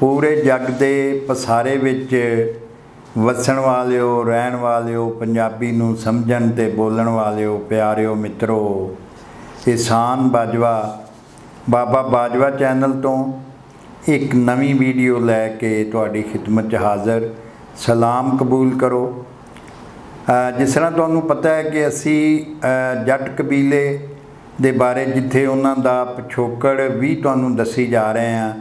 ਪੂਰੇ ਜੱਗ ਦੇ ਪਸਾਰੇ ਵਿੱਚ ਵਸਣ ਵਾਲਿਓ, ਰਹਿਣ ਵਾਲਿਓ, ਪੰਜਾਬੀ ਨੂੰ ਸਮਝਣ ਤੇ ਬੋਲਣ ਵਾਲਿਓ, ਪਿਆਰਿਓ, ਮਿੱਤਰੋ ਇਸਾਨ ਬਾਜਵਾ, ਬਾਬਾ ਬਾਜਵਾ ਚੈਨਲ ਤੋਂ ਇੱਕ ਨਵੀਂ ਵੀਡੀਓ ਲੈ ਕੇ ਤੁਹਾਡੀ ਖਿਦਮਤ 'ਚ ਹਾਜ਼ਰ। ਸਲਾਮ ਕਬੂਲ ਕਰੋ। ਜਿਸ ਤਰ੍ਹਾਂ ਤੁਹਾਨੂੰ ਪਤਾ ਹੈ ਕਿ ਅਸੀਂ ਜੱਟ ਕਬੀਲੇ ਦੇ ਬਾਰੇ ਜਿੱਥੇ ਉਹਨਾਂ ਦਾ ਪਿਛੋਕੜ ਵੀ ਤੁਹਾਨੂੰ ਦੱਸੀ ਜਾ ਰਹੇ ਹਾਂ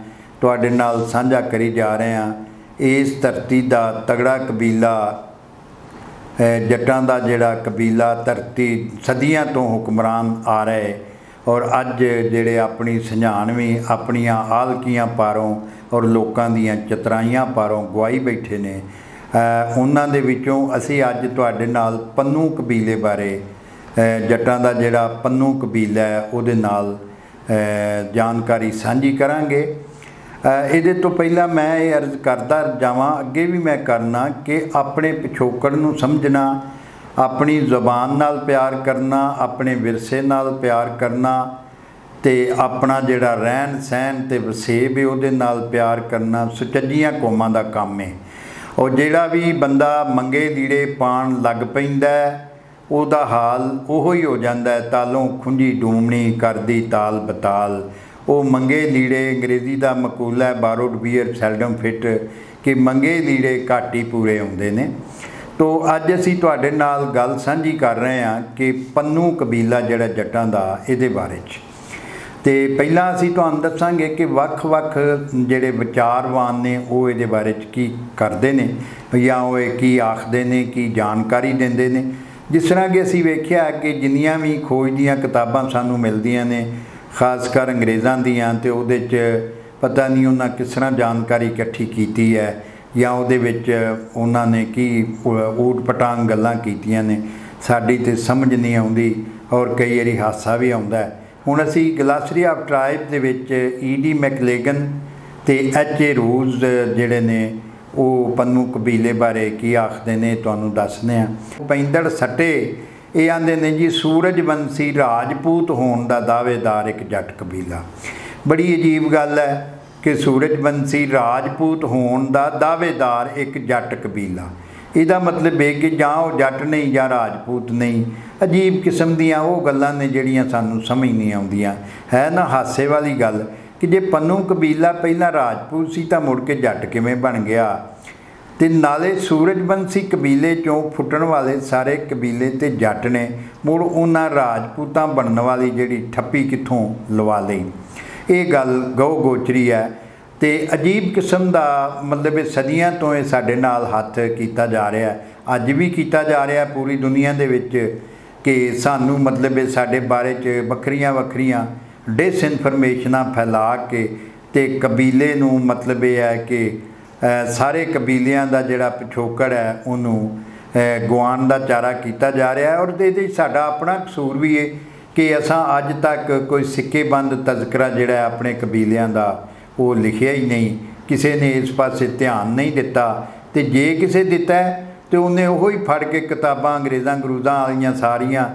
ਤੁਹਾਡੇ ਨਾਲ ਸਾਂਝਾ ਕਰੀ ਜਾ ਰਹੇ ਹਾਂ। ਇਸ ਧਰਤੀ ਦਾ ਤਗੜਾ ਕਬੀਲਾ ਜੱਟਾਂ ਦਾ ਜਿਹੜਾ ਕਬੀਲਾ ਧਰਤੀ ਸਦੀਆਂ ਤੋਂ ਹੁਕਮਰਾਨ ਆ ਰਹੇ। ਔਰ ਅੱਜ ਜਿਹੜੇ ਆਪਣੀ ਸੰਝਾਣਵੀਂ ਆਪਣੀਆਂ ਆਲਕੀਆਂ ਪਾਰੋਂ ਔਰ ਲੋਕਾਂ ਦੀਆਂ ਚਤਰਾਈਆਂ ਪਾਰੋਂ ਗਵਾਈ ਬੈਠੇ ਨੇ। ਉਹਨਾਂ ਦੇ ਵਿੱਚੋਂ ਅਸੀਂ ਅੱਜ ਤੁਹਾਡੇ ਨਾਲ ਪੰਨੂ ਕਬੀਲੇ ਬਾਰੇ ਜੱਟਾਂ ਦਾ ਜਿਹੜਾ ਪੰਨੂ ਕਬੀਲਾ ਹੈ, ਉਹਦੇ ਨਾਲ ਜਾਣਕਾਰੀ ਸਾਂਝੀ ਕਰਾਂਗੇ। ਇਹਦੇ ਤੋਂ ਪਹਿਲਾਂ ਮੈਂ ਇਹ ਅਰਜ਼ ਕਰਦਾ ਜਾਵਾਂ, ਅੱਗੇ ਵੀ ਮੈਂ ਕਰਨਾ ਕਿ ਆਪਣੇ ਪਿਛੋਕੜ ਨੂੰ ਸਮਝਣਾ, ਆਪਣੀ ਜ਼ੁਬਾਨ ਨਾਲ ਪਿਆਰ ਕਰਨਾ, ਆਪਣੇ ਵਿਰਸੇ ਨਾਲ ਪਿਆਰ ਕਰਨਾ ਤੇ ਆਪਣਾ ਜਿਹੜਾ ਰਹਿਣ ਸਹਿਣ ਤੇ ਵਸੇਬ ਹੈ ਉਹਦੇ ਨਾਲ ਪਿਆਰ ਕਰਨਾ ਸੁਚੱਜੀਆਂ ਕੌਮਾਂ ਦਾ ਕੰਮ ਹੈ। ਉਹ ਜਿਹੜਾ ਵੀ ਬੰਦਾ ਮੰਗੇ ਲੀੜੇ ਪਾਣ ਲੱਗ ਪੈਂਦਾ ਉਹਦਾ ਹਾਲ ਉਹੋ ਹੀ ਹੋ ਜਾਂਦਾ ਹੈ, ਤਾਲੋਂ ਖੁੰਝੀ ਡੂਮਣੀ ਕਰਦੀ ਤਾਲ ਬਤਾਲ। ਉਹ ਮੰਗੇ ਲੀੜੇ ਅੰਗਰੇਜ਼ੀ ਦਾ ਮਕੂਲਾ ਹੈ ਬਾਰੋਡ ਬੀਅਰ ਸੈਲਡਮ ਫਿਟ ਕਿ ਮੰਗੇ ਲੀੜੇ ਘੱਟ ਹੀ ਪੂਰੇ ਹੁੰਦੇ ਨੇ। ਤੋ ਅੱਜ ਅਸੀਂ ਤੁਹਾਡੇ ਨਾਲ ਗੱਲ ਸਾਂਝੀ ਕਰ ਰਹੇ ਹਾਂ ਕਿ ਪੰਨੂ ਕਬੀਲਾ ਜਿਹੜਾ ਜੱਟਾਂ ਦਾ ਇਹਦੇ ਬਾਰੇ 'ਚ। ਤੇ ਪਹਿਲਾਂ ਅਸੀਂ ਤੁਹਾਨੂੰ ਦੱਸਾਂਗੇ ਕਿ ਵੱਖ-ਵੱਖ ਜਿਹੜੇ ਵਿਚਾਰਵਾਨ ਨੇ ਉਹ ਇਹਦੇ ਬਾਰੇ 'ਚ ਕੀ ਕਰਦੇ ਨੇ ਜਾਂ ਉਹ ਇਹ ਕੀ ਆਖਦੇ ਨੇ, ਕੀ ਜਾਣਕਾਰੀ ਦਿੰਦੇ ਨੇ। ਜਿਸ ਤਰ੍ਹਾਂ ਕਿ ਅਸੀਂ ਵੇਖਿਆ ਕਿ ਜਿੰਨੀਆਂ ਵੀ ਖੋਜ ਦੀਆਂ ਕਿਤਾਬਾਂ ਸਾਨੂੰ ਮਿਲਦੀਆਂ ਨੇ ਖਾਸ ਕਰ ਅੰਗਰੇਜ਼ਾਂ ਦੀਆਂ ਤੇ ਉਹਦੇ 'ਚ ਪਤਾ ਨਹੀਂ ਉਹਨਾਂ ਕਿਸ ਤਰ੍ਹਾਂ ਜਾਣਕਾਰੀ ਇਕੱਠੀ ਕੀਤੀ ਹੈ ਜਾਂ ਉਹਦੇ ਵਿੱਚ ਉਹਨਾਂ ਨੇ ਕੀ ਊਟ ਪਟਾਂਗ ਗੱਲਾਂ ਕੀਤੀਆਂ ਨੇ, ਸਾਡੀ ਤੇ ਸਮਝ ਨਹੀਂ ਆਉਂਦੀ ਔਰ ਕਈ ਵਾਰੀ ਹਾਸਾ ਵੀ ਆਉਂਦਾ ਹੁਣ ਅਸੀਂ ਗਲਾਸਰੀ ਆਫ ਟ੍ਰਾਈਬ ਦੇ ਵਿੱਚ ਈਡੀ ਮੈਕਲੇਗਨ ਤੇ ਐਚ ਏ ਰੂਜ਼ ਜਿਹੜੇ ਨੇ, ਉਹ ਪੰਨੂ ਕਬੀਲੇ ਬਾਰੇ ਕੀ ਆਖਦੇ ਨੇ, ਤੁਹਾਨੂੰ ਦੱਸਦੇ ਆ ਪੈਂਦੜ ਸੱਟੇ ਇਹ ਆਂਦੇ ਨੇ ਜੀ, ਸੂਰਜਵੰਸ਼ੀ ਰਾਜਪੂਤ ਹੋਣ ਦਾ ਦਾਅਵੇਦਾਰ ਇੱਕ ਜੱਟ ਕਬੀਲਾ। ਬੜੀ ਅਜੀਬ ਗੱਲ ਹੈ ਕਿ ਸੂਰਜਵੰਸ਼ੀ ਰਾਜਪੂਤ ਹੋਣ ਦਾ ਦਾਅਵੇਦਾਰ ਇੱਕ ਜੱਟ ਕਬੀਲਾ। ਇਹਦਾ ਮਤਲਬ ਇਹ ਕਿ ਜਾਂ ਉਹ ਜੱਟ ਨਹੀਂ ਜਾਂ ਰਾਜਪੂਤ ਨਹੀਂ। ਅਜੀਬ ਕਿਸਮ ਦੀਆਂ ਉਹ ਗੱਲਾਂ ਨੇ ਜਿਹੜੀਆਂ ਸਾਨੂੰ ਸਮਝ ਨਹੀਂ ਆਉਂਦੀਆਂ। ਹੈ ਨਾ ਹਾਸੇ ਵਾਲੀ ਗੱਲ ਕਿ ਜੇ ਪੰਨੂ ਕਬੀਲਾ ਪਹਿਲਾਂ ਰਾਜਪੂਤ ਸੀ ਤਾਂ ਮੁੜ ਕੇ ਜੱਟ ਕਿਵੇਂ ਬਣ ਗਿਆ? ਤੇ ਨਾਲੇ ਸੂਰਜਵੰਸ਼ੀ ਕਬੀਲੇ ਚੋਂ ਫੁੱਟਣ ਵਾਲੇ ਸਾਰੇ ਕਬੀਲੇ ਤੇ ਜੱਟ ਨੇ ਮੁੜ ਉਹਨਾਂ ਰਾਜਪੂਤਾਂ ਬਣਨ ਵਾਲੀ ਜਿਹੜੀ ਠੱਪੀ ਕਿੱਥੋਂ ਲਵਾ ਲਈ? ਇਹ ਗੱਲ ਗਉ ਗੋਚਰੀ ਹੈ ਤੇ ਅਜੀਬ ਕਿਸਮ ਦਾ ਮਤਲਬ ਇਹ ਸਦੀਆਂ ਤੋਂ ਇਹ ਸਾਡੇ ਨਾਲ ਹੱਥ ਕੀਤਾ ਜਾ ਰਿਹਾ ਅੱਜ ਵੀ ਕੀਤਾ ਜਾ ਰਿਹਾ ਪੂਰੀ ਦੁਨੀਆ ਦੇ ਵਿੱਚ ਕਿ ਸਾਨੂੰ ਮਤਲਬ ਇਹ ਸਾਡੇ ਬਾਰੇ 'ਚ ਵੱਖਰੀਆਂ ਵੱਖਰੀਆਂ ਡਿਸਇਨਫੋਰਮੇਸ਼ਨਾਂ ਫੈਲਾ ਕੇ ਤੇ ਕਬੀਲੇ ਨੂੰ ਮਤਲਬ ਇਹ ਹੈ ਕਿ ਸਾਰੇ ਕਬੀਲਿਆਂ ਦਾ ਜਿਹੜਾ ਪਿਛੋਕੜ ਹੈ, ਉਹਨੂੰ ਗਵਾਨ ਦਾ ਚਾਰਾ ਕੀਤਾ ਜਾ ਰਿਹਾ ਹੈ ਔਰ ਇਹਦੇ ਸਾਡਾ ਆਪਣਾ ਕਸੂਰ ਵੀ ਹੈ ਕਿ ਅਸਾਂ ਅੱਜ ਤੱਕ ਕੋਈ ਸਿੱਕੇਬੰਦ ਤਜ਼ਕਰਾ ਜਿਹੜਾ ਆਪਣੇ ਕਬੀਲਿਆਂ ਦਾ, ਉਹ ਲਿਖਿਆ ਹੀ ਨਹੀਂ। ਕਿਸੇ ਨੇ ਇਸ ਪਾਸੇ ਧਿਆਨ ਨਹੀਂ ਦਿੱਤਾ ਤੇ ਜੇ ਕਿਸੇ ਦਿੱਤਾ ਤੇ ਉਹਨੇ ਉਹੋ ਹੀ ਫੜ ਕੇ ਕਿਤਾਬਾਂ ਅੰਗਰੇਜ਼ਾਂ ਗਰੂਜ਼ਾਂ ਵਾਲੀਆਂ ਸਾਰੀਆਂ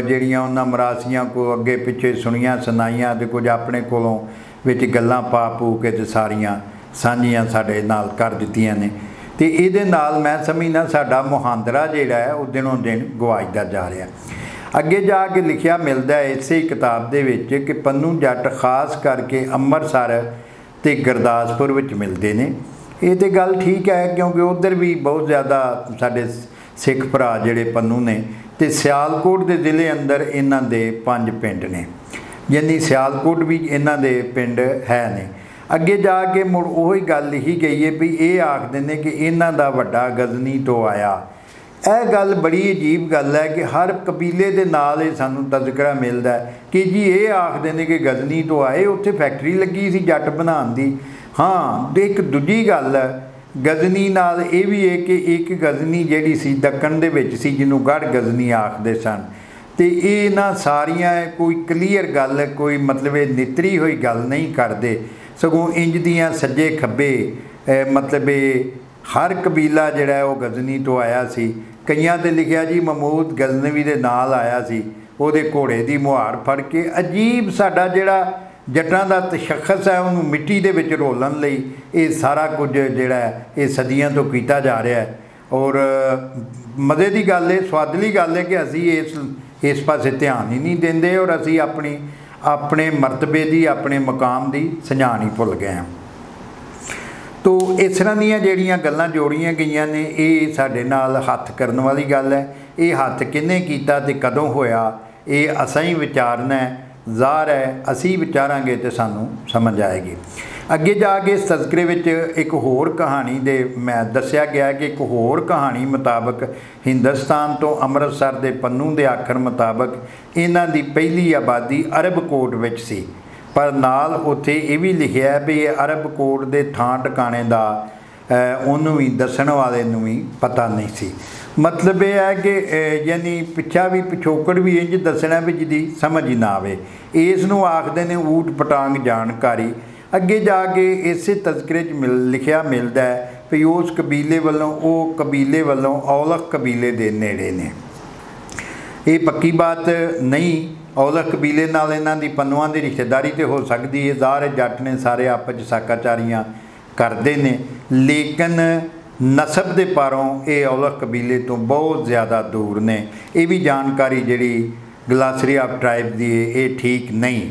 ਜਿਹੜੀਆਂ ਉਹਨਾਂ ਮਰਾਸੀਆਂ ਕੋ ਅੱਗੇ ਪਿੱਛੇ ਸੁਣੀਆਂ ਸੁਣਾਈਆਂ ਤੇ ਕੁਝ ਆਪਣੇ ਕੋਲੋਂ ਵਿੱਚ ਗੱਲਾਂ ਪਾ ਪੂ ਕੇ ਤੇ ਸਾਰੀਆਂ ਸਾਂਝੀਆਂ ਸਾਡੇ ਨਾਲ ਕਰ ਦਿੱਤੀਆਂ ਨੇ। ਤੇ ਇਹਦੇ ਨਾਲ ਮੈਂ ਸਮਝਣਾ ਸਾਡਾ ਮੁਹਾਂਦਰਾ ਜਿਹੜਾ ਹੈ, ਉਹ ਦਿਨੋਂ ਦਿਨ ਗਵਾਚਦਾ ਜਾ ਰਿਹਾ ਅੱਗੇ ਜਾ ਕੇ ਲਿਖਿਆ ਮਿਲਦਾ ਹੈ ਇਸੇ ਕਿਤਾਬ ਦੇ ਵਿੱਚ ਕਿ ਪੰਨੂ ਜੱਟ ਖਾਸ ਕਰਕੇ ਅੰਮ੍ਰਿਤਸਰ ਤੇ ਗੁਰਦਾਸਪੁਰ ਵਿੱਚ ਮਿਲਦੇ ਨੇ। ਇਹ ਤੇ ਗੱਲ ਠੀਕ ਹੈ, ਕਿਉਂਕਿ ਉਧਰ ਵੀ ਬਹੁਤ ਜ਼ਿਆਦਾ ਸਾਡੇ ਸਿੱਖ ਭਰਾ ਜਿਹੜੇ ਪੰਨੂ ਨੇ ਤੇ ਸਿਆਲਕੋਟ ਦੇ ਜ਼ਿਲ੍ਹੇ ਅੰਦਰ ਇਹਨਾਂ ਦੇ ਪੰਜ ਪਿੰਡ ਨੇ। ਯਾਨੀ ਸਿਆਲਕੋਟ ਵੀ ਇਹਨਾਂ ਦੇ ਪਿੰਡ ਹੈ ਨੇ। ਅੱਗੇ ਜਾ ਕੇ ਮੁੜ ਉਹੀ ਗੱਲ ਲਿਖੀ ਗਈ ਹੈ ਵੀ ਇਹ ਆਖਦੇ ਨੇ ਕਿ ਇਹਨਾਂ ਦਾ ਵੱਡਾ ਗਜ਼ਨੀ ਤੋਂ ਆਇਆ। ਇਹ ਗੱਲ ਬੜੀ ਅਜੀਬ ਗੱਲ ਹੈ ਕਿ ਹਰ ਕਬੀਲੇ ਦੇ ਨਾਲ ਇਹ ਸਾਨੂੰ ਤਜ਼ਕਰਾ ਮਿਲਦਾ ਕਿ ਜੀ ਇਹ ਆਖਦੇ ਨੇ ਕਿ ਗਜ਼ਨੀ ਤੋਂ ਆਏ, ਉੱਥੇ ਫੈਕਟਰੀ ਲੱਗੀ ਸੀ ਜੱਟ ਬਣਾਉਣ ਦੀ। ਹਾਂ, ਤੇ ਇੱਕ ਦੂਜੀ ਗੱਲ ਹੈ, ਗਜ਼ਨੀ ਨਾਲ ਇਹ ਵੀ ਹੈ ਕਿ ਇੱਕ ਗਜ਼ਨੀ ਜਿਹੜੀ ਸੀ ਦੱਕਣ ਦੇ ਵਿੱਚ ਸੀ, ਜਿਹਨੂੰ ਗੜ ਗਜ਼ਨੀ ਆਖਦੇ ਸਨ। ਤੇ ਇਹ ਨਾ ਸਾਰੀਆਂ, ਕੋਈ ਕਲੀਅਰ ਗੱਲ ਕੋਈ ਮਤਲਬ ਇਹ ਨਿਤਰੀ ਹੋਈ ਗੱਲ ਨਹੀਂ ਕਰਦੇ। ਸਗੋਂ ਇੰਜ ਦੀਆਂ ਸੱਜੇ ਖੱਬੇ ਮਤਲਬ ਇਹ ਹਰ ਕਬੀਲਾ ਜਿਹੜਾ ਉਹ ਗਜ਼ਨੀ ਤੋਂ ਆਇਆ ਸੀ। ਕਈਆਂ ਤੇ ਲਿਖਿਆ ਜੀ ਮਮੂਦ ਗਜ਼ਨਵੀ ਦੇ ਨਾਲ ਆਇਆ ਸੀ। ਉਹਦੇ ਘੋੜੇ ਦੀ ਮੁਹਾਰ ਫੜ ਕੇ ਅਜੀਬ ਸਾਡਾ ਜਿਹੜਾ ਜੱਟਾਂ ਦਾ ਤਸ਼ਖਸ ਹੈ, ਉਹਨੂੰ ਮਿੱਟੀ ਦੇ ਵਿੱਚ ਰੋਲਣ ਲਈ ਇਹ ਸਾਰਾ ਕੁਝ ਜਿਹੜਾ ਇਹ ਸਦੀਆਂ ਤੋਂ ਕੀਤਾ ਜਾ ਰਿਹਾ ਹੈ। ਔਰ ਮਜ਼ੇ ਦੀ ਗੱਲ ਹੈ ਸਵਾਦਲੀ ਗੱਲ ਹੈ ਕਿ ਅਸੀਂ ਇਸ ਇਸ ਪਾਸੇ ਧਿਆਨ ਹੀ ਨਹੀਂ ਦਿੰਦੇ ਔਰ ਅਸੀਂ ਆਪਣੀ ਆਪਣੇ ਮਰਤਬੇ ਦੀ, ਆਪਣੇ ਮਕਾਮ ਦੀ ਸਜਾਣ ਹੀ ਭੁੱਲ ਗਏ ਹਾਂ। ਤੋ ਇਸ ਤਰ੍ਹਾਂ ਦੀਆਂ ਜਿਹੜੀਆਂ ਗੱਲਾਂ ਜੋੜੀਆਂ ਗਈਆਂ ਨੇ, ਇਹ ਸਾਡੇ ਨਾਲ ਹੱਥ ਕਰਨ ਵਾਲੀ ਗੱਲ ਹੈ। ਇਹ ਹੱਥ ਕਿੰਨੇ ਕੀਤਾ ਤੇ ਕਦੋਂ ਹੋਇਆ, ਇਹ ਅਸਾਂ ਹੀ ਵਿਚਾਰਨਾ ਜ਼ਾਹਰ ਹੈ, ਅਸੀਂ ਵਿਚਾਰਾਂਗੇ ਤੇ ਸਾਨੂੰ ਸਮਝ ਆਏਗੀ। ਅੱਗੇ ਜਾ ਕੇ ਤਜ਼ਕਰੇ ਵਿੱਚ ਇੱਕ ਹੋਰ ਕਹਾਣੀ ਦੇ ਮੈਂ ਦੱਸਿਆ ਗਿਆ ਕਿ ਇੱਕ ਹੋਰ ਕਹਾਣੀ ਮੁਤਾਬਕ ਹਿੰਦੁਸਤਾਨ ਤੋਂ ਅੰਮ੍ਰਿਤਸਰ ਦੇ ਪੰਨੂ ਦੇ ਆਖਰ ਮੁਤਾਬਕ ਇਹਨਾਂ ਦੀ ਪਹਿਲੀ ਆਬਾਦੀ ਅਰਬ ਕੋਟ ਵਿੱਚ ਸੀ। ਪਰ ਨਾਲ ਉੱਥੇ ਇਹ ਵੀ ਲਿਖਿਆ ਹੈ ਵੀ ਇਹ ਅਰਬ ਕੋਟ ਦੇ ਥਾਂ ਟਿਕਾਣੇ ਦਾ ਉਹਨੂੰ ਵੀ ਦੱਸਣ ਵਾਲੇ ਨੂੰ ਵੀ ਪਤਾ ਨਹੀਂ ਸੀ। ਮਤਲਬ ਇਹ ਹੈ ਕਿ ਯਾਨੀ ਪਿੱਛਾ ਵੀ ਪਿਛੋਕੜ ਵੀ ਇੰਜ ਦੱਸਣਾ ਵੀ ਜਿਹਦੀ ਸਮਝ ਹੀ ਨਾ ਆਵੇ। ਇਸ ਨੂੰ ਆਖਦੇ ਨੇ ਊਟ ਪਟਾਂਗ ਜਾਣਕਾਰੀ। ਅੱਗੇ ਜਾ ਕੇ ਇਸੇ ਤਜ਼ਕਰੇ 'ਚ ਮਿਲ, ਲਿਖਿਆ ਮਿਲਦਾ ਹੈ ਵੀ ਉਸ ਕਬੀਲੇ ਵੱਲੋਂ, ਉਹ ਕਬੀਲੇ ਵੱਲੋਂ ਔਲਖ ਕਬੀਲੇ ਦੇ ਨੇੜੇ ਨੇ। ਇਹ ਪੱਕੀ ਬਾਤ ਨਹੀਂ, ਔਲਖ ਕਬੀਲੇ ਨਾਲ ਇਹਨਾਂ ਦੀ ਪੰਨੂਆਂ ਦੀ ਰਿਸ਼ਤੇਦਾਰੀ ਤੇ ਹੋ ਸਕਦੀ ਹੈ, ਜ਼ਾਹਰ ਜੱਟ ਨੇ ਸਾਰੇ ਆਪਸ ਵਿੱਚ ਸਾਕਾਚਾਰੀਆਂ ਕਰਦੇ ਨੇ, ਲੇਕਿਨ ਨਸਬ ਦੇ ਪਾਰੋਂ ਇਹ ਔਲਖ ਕਬੀਲੇ ਤੋਂ ਬਹੁਤ ਜ਼ਿਆਦਾ ਦੂਰ ਨੇ। ਇਹ ਵੀ ਜਾਣਕਾਰੀ ਜਿਹੜੀ ਗਲਾਸਰੀ ਆਫ ਟ੍ਰਾਈਬ ਦੀ ਇਹ ਠੀਕ ਨਹੀਂ।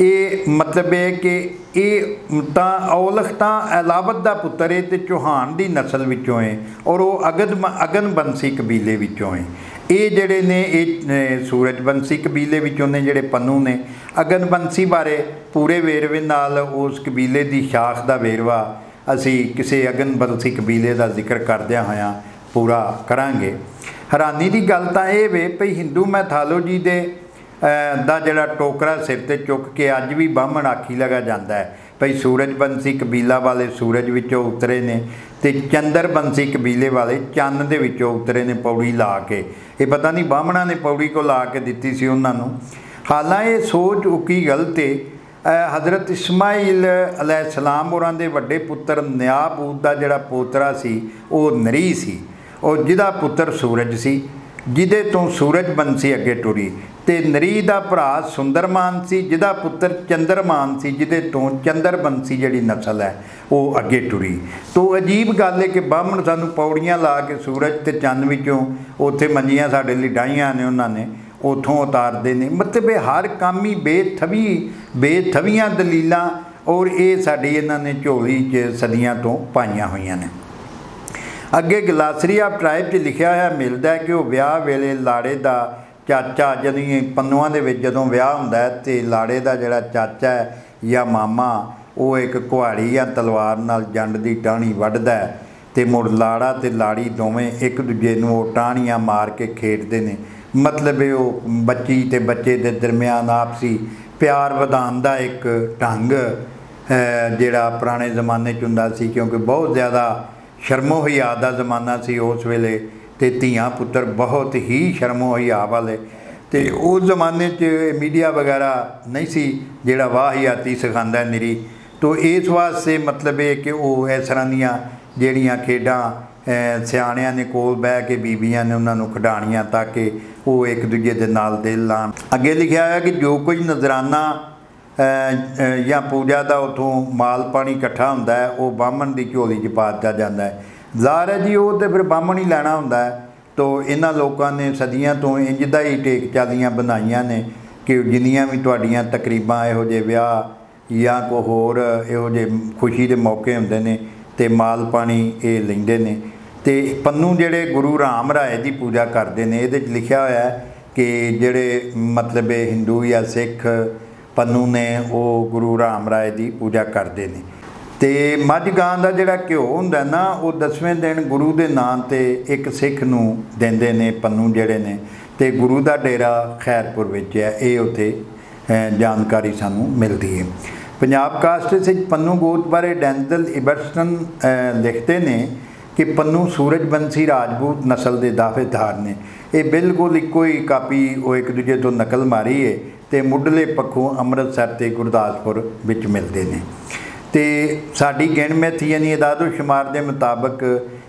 ਇਹ ਮਤਲਬ ਹੈ ਕਿ ਇਹ ਤਾਂ ਔਲਖ ਤਾਂ ਅਲਾਵਤ ਦਾ ਪੁੱਤਰ ਏ ਤੇ ਚੋਹਾਨ ਦੀ ਨਸਲ ਵਿੱਚੋਂ ਏ ਔਰ ਉਹ ਅਗਨ ਅਗਨਬੰਸੀ ਕਬੀਲੇ ਵਿੱਚੋਂ ਏ। ਇਹ ਜਿਹੜੇ ਨੇ, ਇਹ ਸੂਰਜਬੰਸੀ ਕਬੀਲੇ ਵਿੱਚੋਂ ਨੇ ਜਿਹੜੇ ਪੰਨੂ ਨੇ। ਅਗਨਬੰਸੀ ਬਾਰੇ ਪੂਰੇ ਵੇਰਵੇ ਨਾਲ ਉਸ ਕਬੀਲੇ ਦੀ ਸ਼ਾਖ ਦਾ ਵੇਰਵਾ ਅਸੀਂ ਕਿਸੇ ਅਗਨਬੰਸੀ ਕਬੀਲੇ ਦਾ ਜ਼ਿਕਰ ਕਰਦਿਆਂ ਹੋਇਆਂ ਪੂਰਾ ਕਰਾਂਗੇ। ਹੈਰਾਨੀ ਦੀ ਗੱਲ ਤਾਂ ਇਹ ਵੇ ਭਈ ਹਿੰਦੂ ਮੈਥਾਲੋਜੀ ਦੇ ਦਾ ਜਿਹੜਾ ਟੋਕਰਾ ਸਿਰ ਤੇ ਚੁੱਕ ਕੇ ਅੱਜ ਵੀ ਬਾਹਮਣ ਆਖੀ ਲਗਾ ਜਾਂਦਾ ਹੈ। ਭਈ ਸੂਰਜ ਬੰਸੀ ਕਬੀਲਾ ਵਾਲੇ ਸੂਰਜ ਵਿੱਚੋਂ ਉਤਰੇ ਨੇ ਤੇ ਚੰਦਰ ਬੰਸੀ ਕਬੀਲੇ ਵਾਲੇ ਚੰਨ ਦੇ ਵਿੱਚੋਂ ਉਤਰੇ ਨੇ ਪੌੜੀ ਲਾ ਕੇ। ਇਹ ਪਤਾ ਨਹੀਂ ਬਾਹਮਣਾਂ ਨੇ ਪੌੜੀ ਕੋ ਲਾ ਕੇ ਦਿੱਤੀ ਸੀ ਉਹਨਾਂ ਨੂੰ। ਹਾਲਾਂ ਇਹ ਸੋਚ ਉਕੀ ਗਲਤ ਹੈ ਹਜ਼ਰਤ ਇਸਮਾਈਲ ਅਲੈਹਿਸਲਾਮ ਹੋਰਾਂ ਦੇ ਵੱਡੇ ਪੁੱਤਰ ਨਿਆਬੂਦ ਦਾ ਜਿਹੜਾ ਪੋਤਰਾ ਸੀ, ਉਹ ਨਰੀ ਸੀ। ਉਹ ਜਿਹਦਾ ਪੁੱਤਰ ਸੂਰਜ ਸੀ। ਜਿਹਦੇ ਤੋਂ ਸੂਰਜ ਬੰਸੀ ਅੱਗੇ ਟੁਰੀ। ਤੇ ਨਰੀ ਦਾ ਭਰਾ ਸੁੰਦਰਮਾਨ ਸੀ, ਜਿਹਦਾ ਪੁੱਤਰ ਚੰਦਰਮਾਨ ਸੀ, ਜਿਹਦੇ ਤੋਂ ਚੰਦਰਬੰਸੀ ਜਿਹੜੀ ਨਸਲ ਹੈ, ਉਹ ਅੱਗੇ ਟੁਰੀ। ਤੋਂ ਅਜੀਬ ਗੱਲ ਹੈ ਕਿ ਬਾਹਮਣ ਸਾਨੂੰ ਪੌੜੀਆਂ ਲਾ ਕੇ ਸੂਰਜ ਤੇ ਚੰਨ ਵਿੱਚੋਂ ਉੱਥੇ ਮੰਜੀਆਂ ਸਾਡੇ ਲਈ ਡਾਈਆਂ ਨੇ ਉਹਨਾਂ ਨੇ, ਉਥੋਂ ਉਤਾਰਦੇ ਨੇ। ਮਤਲਬ ਇਹ ਹਰ ਕੰਮ ਹੀ ਬੇਥਵੀ, ਬੇਥਵੀਆਂ ਦਲੀਲਾਂ ਔਰ ਇਹ ਸਾਡੀ ਇਹਨਾਂ ਨੇ ਝੋਲੀ 'ਚ ਸਦੀਆਂ ਤੋਂ ਪਾਈਆਂ ਹੋਈਆਂ ਨੇ। ਅੱਗੇ ਗਲਾਸਰੀ ਆਫ ਟ੍ਰਾਈਬ 'ਚ ਲਿਖਿਆ ਹੋਇਆ ਮਿਲਦਾ ਕਿ ਉਹ ਵਿਆਹ ਵੇਲੇ ਲਾੜੇ ਦਾ ਚਾਚਾ ਜਦੀ ਪੰਨੂਆਂ ਦੇ ਵਿੱਚ ਜਦੋਂ ਵਿਆਹ ਹੁੰਦਾ ਤੇ ਲਾੜੇ ਦਾ ਜਿਹੜਾ ਚਾਚਾ ਹੈ ਜਾਂ ਮਾਮਾ, ਉਹ ਇੱਕ ਕੁਹਾੜੀ ਜਾਂ ਤਲਵਾਰ ਨਾਲ ਜੰਡ ਦੀ ਟਾਹਣੀ ਵੱਢਦਾ ਤੇ ਮੁੜ ਲਾੜਾ ਤੇ ਲਾੜੀ ਦੋਵੇਂ ਇੱਕ ਦੂਜੇ ਨੂੰ ਉਹ ਟਾਹਣੀਆਂ ਮਾਰ ਕੇ ਖੇਡਦੇ ਨੇ। ਮਤਲਬ ਇਹ ਉਹ ਬੱਚੀ ਤੇ ਬੱਚੇ ਦੇ ਦਰਮਿਆਨ ਆਪਸੀ ਪਿਆਰ ਵਧਾਉਣ ਦਾ ਇੱਕ ਢੰਗ ਜਿਹੜਾ ਪੁਰਾਣੇ ਜ਼ਮਾਨੇ 'ਚ ਹੁੰਦਾ ਸੀ ਕਿਉਂਕਿ ਬਹੁਤ ਜ਼ਿਆਦਾ ਸ਼ਰਮੋ ਹਿਆ ਦਾ ਜ਼ਮਾਨਾ ਸੀ ਉਸ ਵੇਲੇ ਤੇ ਧੀਆਂ ਪੁੱਤਰ ਬਹੁਤ ਹੀ ਸ਼ਰਮੋ ਹਿਆ ਵਾਲੇ। ਤੇ ਉਸ ਜ਼ਮਾਨੇ 'ਚ ਮੀਡੀਆ ਵਗੈਰਾ ਨਹੀਂ ਸੀ ਜਿਹੜਾ ਵਾਹਿਆਤੀ ਸਿਖਾਉਂਦਾ ਨਿਰੀ। ਤੋ ਇਸ ਵਾਸਤੇ ਮਤਲਬ ਇਹ ਕਿ ਉਹ ਇਸ ਤਰ੍ਹਾਂ ਦੀਆਂ ਜਿਹੜੀਆਂ ਖੇਡਾਂ ਸਿਆਣਿਆਂ ਨੇ ਕੋਲ ਬਹਿ ਕੇ ਬੀਬੀਆਂ ਨੇ ਉਹਨਾਂ ਨੂੰ ਖਿਡਾਣੀਆਂ ਤਾਂ ਕਿ ਉਹ ਇੱਕ ਦੂਜੇ ਦੇ ਨਾਲ ਦਿਲ ਲਾਣ। ਅੱਗੇ ਲਿਖਿਆ ਹੋਇਆ ਕਿ ਜੋ ਕੁਝ ਨਜ਼ਰਾਨਾ ਜਾਂ ਪੂਜਾ ਦਾ ਉਥੋਂ ਮਾਲ ਪਾਣੀ ਇਕੱਠਾ ਹੁੰਦਾ ਹੈ, ਉਹ ਬਾਹਮਣ ਦੀ ਝੋਲੀ 'ਚ ਪਾ ਦਿੱਤਾ ਜਾਂਦਾ ਹੈ। ਜ਼ਾਹਰ ਹੈ ਜੀ, ਉਹ ਤੇ ਫਿਰ ਬਾਹਮਣ ਹੀ ਲੈਣਾ ਹੁੰਦਾ ਹੈ। ਤੋ ਇਹਨਾਂ ਲੋਕਾਂ ਨੇ ਸਦੀਆਂ ਤੋਂ ਇੰਜ ਦਾ ਹੀ ਟੇਕ ਚਾਲੀਆਂ ਬਣਾਈਆਂ ਨੇ ਕਿ ਜਿੰਨੀਆਂ ਵੀ ਤੁਹਾਡੀਆਂ ਤਕਰੀਬਾਂ ਇਹੋ ਜਿਹੇ ਵਿਆਹ ਜਾਂ ਕੋ ਹੋਰ ਇਹੋ ਜਿਹੇ ਖੁਸ਼ੀ ਦੇ ਮੌਕੇ ਹੁੰਦੇ ਨੇ ਤੇ ਮਾਲ ਪਾਣੀ ਇਹ ਲੈਂਦੇ ਨੇ। ਤੇ ਪੰਨੂ ਜਿਹੜੇ ਗੁਰੂ ਰਾਮ ਰਾਏ ਦੀ ਪੂਜਾ ਕਰਦੇ ਨੇ, ਇਹਦੇ ਵਿੱਚ ਲਿਖਿਆ ਹੋਇਆ ਹੈ ਕਿ ਜਿਹੜੇ ਮਤਲਬ ਇਹ ਹਿੰਦੂ ਜਾਂ ਸਿੱਖ ਪੰਨੂ ਨੇ ਉਹ ਗੁਰੂ ਰਾਮ ਰਾਏ ਦੀ ਪੂਜਾ ਕਰਦੇ ਨੇ। ਤੇ ਮੱਝ ਗਾਂ ਦਾ ਜਿਹੜਾ ਘਿਓ ਹੁੰਦਾ ਨਾ, ਉਹ ਦਸਵੇਂ ਦਿਨ ਗੁਰੂ ਦੇ ਨਾਂ ਤੇ ਇੱਕ ਸਿੱਖ ਨੂੰ ਦਿੰਦੇ ਨੇ ਪੰਨੂ ਜਿਹੜੇ ਨੇ। ਤੇ ਗੁਰੂ ਦਾ ਡੇਰਾ ਖੈਰਪੁਰ ਵਿੱਚ ਹੈ, ਇਹ ਉਥੇ ਜਾਣਕਾਰੀ ਸਾਨੂੰ ਮਿਲਦੀ ਹੈ। ਪੰਜਾਬ ਕਾਸਟ ਵਿੱਚ ਪੰਨੂ ਗੋਤ ਬਾਰੇ ਡੈਂਦਲ ਇਬਰਸਟਨ ਲਿਖਦੇ ਨੇ ਕਿ ਪੰਨੂ ਸੂਰਜਬੰਸੀ ਰਾਜਪੂਤ ਨਸਲ ਦੇ ਦਾਅਵੇਦਾਰ ਨੇ। ਇਹ ਬਿਲਕੁਲ ਇੱਕੋ ਹੀ ਕਾਪੀ ਉਹ ਇੱਕ ਦੂਜੇ ਤੋਂ ਨਕਲ ਮਾਰੀ ਹੈ ਤੇ ਮੁੱਢਲੇ ਪੱਖੋਂ ਅੰਮ੍ਰਿਤਸਰ ਤੇ ਗੁਰਦਾਸਪੁਰ ਵਿੱਚ ਮਿਲਦੇ ਨੇ। ਤੇ ਸਾਡੀ ਗਿਣਮਿਤ ਯਾਨੀ ਅਦਾਦੋ ਸ਼ੁਮਾਰ ਦੇ ਮੁਤਾਬਕ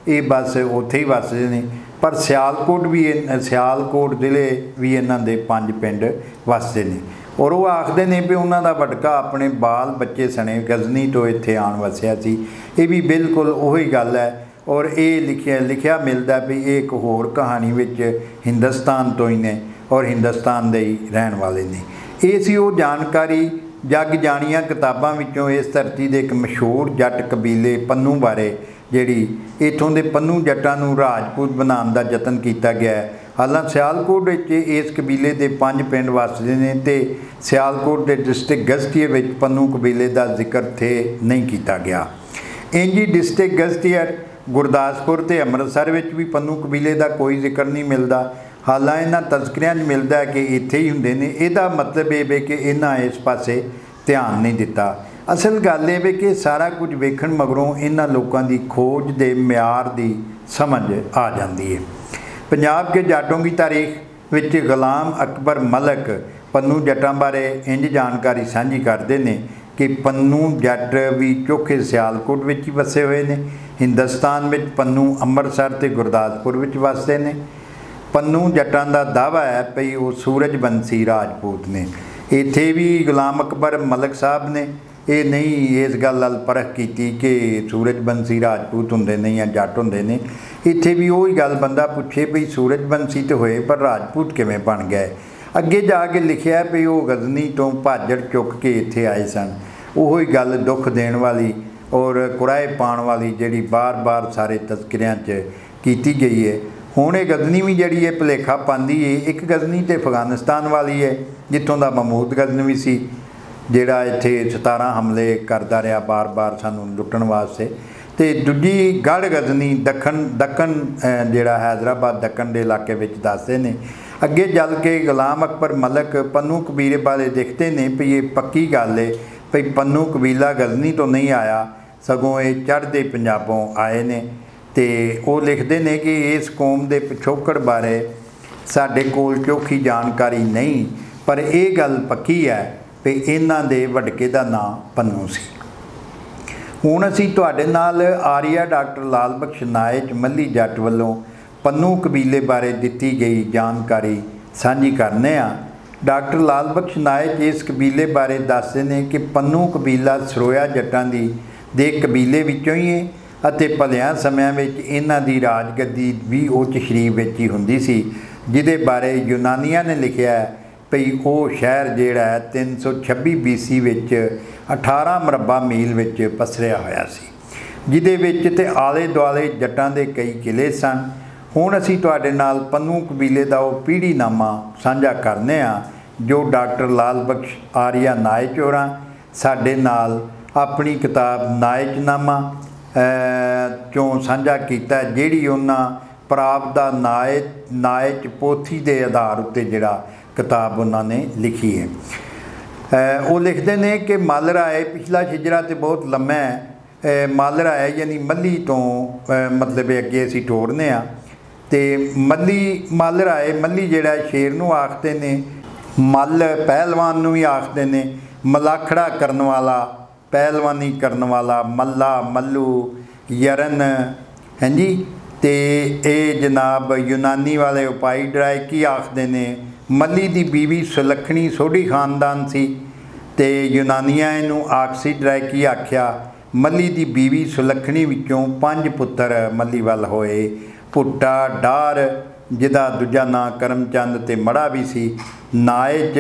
ਇਹ ਬੱਸ ਉੱਥੇ ਹੀ ਵੱਸਦੇ ਨੇ, ਪਰ ਸਿਆਲਕੋਟ ਵੀ ਸਿਆਲਕੋਟ ਜ਼ਿਲ੍ਹੇ ਵੀ ਇਹਨਾਂ ਦੇ ਪੰਜ ਪਿੰਡ ਵੱਸਦੇ ਨੇ। ਔਰ ਉਹ ਆਖਦੇ ਨੇ ਵੀ ਉਹਨਾਂ ਦਾ ਵਟਕਾ ਆਪਣੇ ਬਾਲ ਬੱਚੇ ਸਣੇ ਗਜ਼ਨੀ ਤੋਂ ਇੱਥੇ ਆਣ ਵਸਿਆ ਸੀ। ਇਹ ਵੀ ਬਿਲਕੁਲ ਉਹੀ ਗੱਲ ਹੈ ਔਰ ਇਹ ਲਿਖਿਆ ਲਿਖਿਆ ਮਿਲਦਾ ਵੀ ਇਹ ਇੱਕ ਹੋਰ ਕਹਾਣੀ ਵਿੱਚ ਹਿੰਦੁਸਤਾਨ ਤੋਂ ਹੀ ਨੇ। ਔਰ ਹਿੰਦੁਸਤਾਨ ਦੇ ਹੀ ਰਹਿਣ ਵਾਲੇ ਨੇ। ਇਹ ਸੀ ਉਹ ਜਾਣਕਾਰੀ ਜਗ ਜਾਣੀਆਂ ਕਿਤਾਬਾਂ ਵਿੱਚੋਂ ਇਸ ਧਰਤੀ ਦੇ ਇੱਕ ਮਸ਼ਹੂਰ ਜੱਟ ਕਬੀਲੇ ਪੰਨੂ ਬਾਰੇ, ਜਿਹੜੀ ਇਥੋਂ ਦੇ ਪੰਨੂ ਜੱਟਾਂ ਨੂੰ ਰਾਜਪੂਤ ਬਣਾਉਣ ਦਾ ਯਤਨ ਕੀਤਾ ਗਿਆ ਹੈ। ਹਾਲਾਂ ਸਿਆਲਕੋਟ ਵਿੱਚ ਇਸ ਕਬੀਲੇ ਦੇ ਪੰਜ ਪਿੰਡ ਵਸਦੇ ਨੇ ਤੇ ਸਿਆਲਕੋਟ ਦੇ ਡਿਸਟ੍ਰਿਕਟ ਗਸਤੀਏ ਵਿੱਚ ਪੰਨੂ ਕਬੀਲੇ ਦਾ ਜ਼ਿਕਰ ਥੇ ਨਹੀਂ ਕੀਤਾ ਗਿਆ। ਇੰਜੀ ਡਿਸਟ੍ਰਿਕਟ ਗਸਤੀਆ ਗੁਰਦਾਸਪੁਰ ਤੇ ਅੰਮ੍ਰਿਤਸਰ ਵਿੱਚ ਵੀ ਪੰਨੂ ਕਬੀਲੇ ਦਾ ਕੋਈ ਜ਼ਿਕਰ ਨਹੀਂ ਮਿਲਦਾ। ਹਾਲਾਂ ਇਹਨਾਂ ਤਜ਼ਕਰਿਆਂ 'ਚ ਮਿਲਦਾ ਹੈ ਕਿ ਇੱਥੇ ਹੀ ਹੁੰਦੇ ਨੇ। ਇਹਦਾ ਮਤਲਬ ਇਹ ਵੇ ਕਿ ਇਹਨਾਂ ਇਸ ਪਾਸੇ ਧਿਆਨ ਨਹੀਂ ਦਿੱਤਾ। ਅਸਲ ਗੱਲ ਇਹ ਵੇ ਕਿ ਸਾਰਾ ਕੁਝ ਵੇਖਣ ਮਗਰੋਂ ਇਹਨਾਂ ਲੋਕਾਂ ਦੀ ਖੋਜ ਦੇ ਮਿਆਰ ਦੀ ਸਮਝ ਆ ਜਾਂਦੀ ਹੈ। ਪੰਜਾਬ ਕੇ ਜਾਟੋਂ ਦੀ ਤਾਰੀਖ ਵਿੱਚ ਗੁਲਾਮ ਅਕਬਰ ਮਲਕ ਪੰਨੂ ਜੱਟਾਂ ਬਾਰੇ ਇੰਜ ਜਾਣਕਾਰੀ ਸਾਂਝੀ ਕਰਦੇ ਨੇ ਕਿ ਪੰਨੂ ਜੱਟ ਵੀ ਚੋਖੇ ਸਿਆਲਕੋਟ ਵਿੱਚ ਹੀ ਵਸੇ ਹੋਏ ਨੇ। ਹਿੰਦੁਸਤਾਨ ਵਿੱਚ ਪੰਨੂ ਅੰਮ੍ਰਿਤਸਰ ਤੇ ਗੁਰਦਾਸਪੁਰ ਵਿੱਚ ਵਸਦੇ ਨੇ। ਪੰਨੂ ਜੱਟਾਂ ਦਾ ਦਾਵਾ ਹੈ ਭਈ ਉਹ ਸੂਰਜਬੰਸੀ ਰਾਜਪੂਤ ਨੇ। ਇੱਥੇ ਵੀ ਗੁਲਾਮ ਅਕਬਰ ਮਲਕ ਸਾਹਿਬ ਨੇ। ਇਹ ਨਹੀਂ ਇਸ ਗੱਲ ਨਾਲ ਪਰਖ ਕੀਤੀ ਕਿ ਸੂਰਜਬੰਸੀ ਰਾਜਪੂਤ ਹੁੰਦੇ ਨੇ ਜਾਂ ਜੱਟ ਹੁੰਦੇ ਨੇ। ਇੱਥੇ ਵੀ ਉਹੀ ਗੱਲ ਬੰਦਾ ਪੁੱਛੇ ਭਈ ਸੂਰਜਬੰਸੀ ਤੇ ਹੋਏ ਪਰ ਰਾਜਪੂਤ ਕਿਵੇਂ ਬਣ ਗਏ। ਅੱਗੇ ਜਾ ਕੇ ਲਿਖਿਆ ਵੀ ਉਹ ਗਜ਼ਨੀ ਤੋਂ ਭਾਜੜ ਚੁੱਕ ਕੇ ਇੱਥੇ ਆਏ ਸਨ। ਉਹੋ ਹੀ ਗੱਲ ਦੁੱਖ ਦੇਣ ਵਾਲੀ ਔਰ ਕੁਰਾਏ ਪਾਣ ਵਾਲੀ ਜਿਹੜੀ ਬਾਰ-ਬਾਰ ਸਾਰੇ ਤਜ਼ਕਰਿਆਂ 'ਚ ਕੀਤੀ ਗਈ ਹੈ ਹੁਣ ਇਹ ਗਜ਼ਨੀ ਵੀ ਜਿਹੜੀ ਹੈ ਭਲੇਖਾ ਪਾਉਂਦੀ ਹੈ ਇੱਕ ਗਜ਼ਨੀ ਤੇ ਅਫਗਾਨਿਸਤਾਨ ਵਾਲੀ ਹੈ ਜਿੱਥੋਂ ਦਾ ਮਮੂਦ ਗਜ਼ਨਵੀ ਸੀ, ਜਿਹੜਾ ਇੱਥੇ 17 ਹਮਲੇ ਕਰਦਾ ਰਿਹਾ ਬਾਰ-ਬਾਰ ਸਾਨੂੰ ਲੁੱਟਣ ਵਾਸਤੇ। ਤੇ ਦੂਜੀ ਗੜ ਗਜ਼ਨੀ ਦੱਖਣ ਦੱਖਣ ਜਿਹੜਾ ਹੈਦਰਾਬਾਦ ਦੱਖਣ ਦੇ ਇਲਾਕੇ ਵਿੱਚ ਦੱਸਦੇ ਨੇ। ਅੱਗੇ ਚੱਲ ਕੇ ਗੁਲਾਮ ਅਕਬਰ ਮਲਕ ਪੰਨੂ ਕਬੀਲੇ ਵਾਲੇ ਦੇਖਦੇ ਨੇ ਵੀ ਇਹ ਪੱਕੀ ਗੱਲ ਏ ਭਈ ਪੰਨੂ ਕਬੀਲਾ ਗਜ਼ਨੀ ਤੋਂ ਨਹੀਂ ਆਇਆ, ਸਗੋਂ ਇਹ ਚੜ੍ਹਦੇ ਪੰਜਾਬੋਂ ਆਏ ਨੇ। ਤੇ ਉਹ ਲਿਖਦੇ ਨੇ ਕਿ ਇਸ ਕੌਮ ਦੇ ਪਿਛੋਕੜ ਬਾਰੇ ਸਾਡੇ ਕੋਲ ਚੋਖੀ ਜਾਣਕਾਰੀ ਨਹੀਂ, ਪਰ ਇਹ ਗੱਲ ਪੱਕੀ ਹੈ ਵੀ ਇਹਨਾਂ ਦੇ ਵਡਕੇ ਦਾ ਨਾਂ ਪੰਨੂ ਸੀ। ਹੁਣ ਅਸੀਂ ਤੁਹਾਡੇ ਨਾਲ ਆਰੀਆ ਡਾਕਟਰ ਲਾਲ ਬਖਸ਼ ਨਾਇਕ ਮੱਲੀ ਜੱਟ ਵੱਲੋਂ ਪੰਨੂ ਕਬੀਲੇ ਬਾਰੇ ਦਿੱਤੀ ਗਈ ਜਾਣਕਾਰੀ ਸਾਂਝੀ ਕਰਨੇ ਆ ਡਾਕਟਰ ਲਾਲ ਬਖਸ਼ ਨਾਇਕ ਇਸ ਕਬੀਲੇ ਬਾਰੇ ਦੱਸਦੇ ਨੇ ਕਿ ਪੰਨੂ ਕਬੀਲਾ ਸਰੋਇਆ ਜੱਟਾਂ ਦੀ ਦੇ ਕਬੀਲੇ ਵਿੱਚੋਂ ਹੀ ਹੈ। ਅਤੇ ਭਲਿਆਂ ਸਮਿਆਂ ਵਿੱਚ ਇਹਨਾਂ ਦੀ ਰਾਜਗੱਦੀ ਵੀ ਉੱਚ ਸ਼ਰੀਫ ਵਿੱਚ ਹੀ ਹੁੰਦੀ ਸੀ, ਜਿਹਦੇ ਬਾਰੇ ਯੂਨਾਨੀਆਂ ਨੇ ਲਿਖਿਆ ਹੈ ਭਈ ਉਹ ਸ਼ਹਿਰ ਜਿਹੜਾ ਹੈ 326 BC ਵਿੱਚ 18 ਮਰਬਾ ਮੀਲ ਵਿੱਚ ਪਸਰਿਆ ਹੋਇਆ ਸੀ, ਜਿਹਦੇ ਵਿੱਚ ਤੇ ਆਲੇ ਦੁਆਲੇ ਜੱਟਾਂ ਦੇ ਕਈ ਕਿਲੇ ਸਨ। ਹੁਣ ਅਸੀਂ ਤੁਹਾਡੇ ਨਾਲ ਪੰਨੂ ਕਬੀਲੇ ਦਾ ਉਹ ਪੀੜੀਨਾਮਾ ਸਾਂਝਾ ਕਰਨੇ ਆ, ਜੋ ਡਾਕਟਰ ਲਾਲ ਬਖਸ਼ ਆਰੀਆ ਨਾਇਕ ਹੋਰਾਂ ਸਾਡੇ ਨਾਲ ਆਪਣੀ ਕਿਤਾਬ ਨਾਇਕਨਾਮਾ ਚੋਂ ਸਾਂਝਾ ਕੀਤਾ ਜਿਹੜੀ ਉਹਨਾਂ ਪ੍ਰਾਪ ਦਾ ਨਾਇਕ ਨਾਇਕ ਪੋਥੀ ਦੇ ਆਧਾਰ ਉੱਤੇ ਜਿਹੜਾ ਕਿਤਾਬ ਉਹਨਾਂ ਨੇ ਲਿਖੀ ਹੈ। ਉਹ ਲਿਖਦੇ ਨੇ ਕਿ ਮੱਲ ਰਾਏ ਪਿਛਲਾ ਸ਼ਿਜਰਾ ਤੇ ਬਹੁਤ ਲੰਮਾ ਹੈ। ਮੱਲ ਰਾਏ ਯਾਨੀ ਮੱਲੀ ਤੋਂ ਮਤਲਬ ਅੱਗੇ ਅਸੀਂ ਟੋੜਨੇ ਆ। ਤੇ ਮੱਲੀ, ਮੱਲ ਰਾਏ, ਮੱਲੀ ਜਿਹੜਾ ਸ਼ੇਰ ਨੂੰ ਆਖਦੇ ਨੇ। ਮੱਲ ਪਹਿਲਵਾਨ ਨੂੰ ਵੀ ਆਖਦੇ ਨੇ, ਮਲਾਖੜਾ ਕਰਨ ਵਾਲਾ ਪਹਿਲਵਾਨੀ ਕਰਨ ਵਾਲਾ ਮੱਲਾ ਮੱਲੂ ਯਰਨ। ਹਾਂਜੀ, ਤੇ ਇਹ ਜਨਾਬ ਯੂਨਾਨੀ ਵਾਲੇ ਉਪਾਈ ਡਰਾਈ ਕੀ ਆਖਦੇ ਨੇ? ਮੱਲੀ ਦੀ ਬੀਵੀ ਸੁਲੱਖਣੀ ਸੋਢੀ ਖਾਨਦਾਨ ਸੀ ਤੇ ਯੂਨਾਨੀਆਂ ਇਹਨੂੰ ਆਕਸੀ ਡਰਾਈ ਕੀ ਆਖਿਆ? ਮੱਲੀ ਦੀ ਬੀਵੀ ਸੁਲੱਖਣੀ ਵਿੱਚੋਂ ਪੰਜ ਪੁੱਤਰ ਮੱਲੀ ਵੱਲ ਹੋਏ। ਭੁੱਟਾ ਡਾਰ, ਜਿਹਦਾ ਦੂਜਾ ਨਾਂ ਕਰਮਚੰਦ ਤੇ ਮੜਾ ਵੀ ਸੀ। ਨਾਇਜ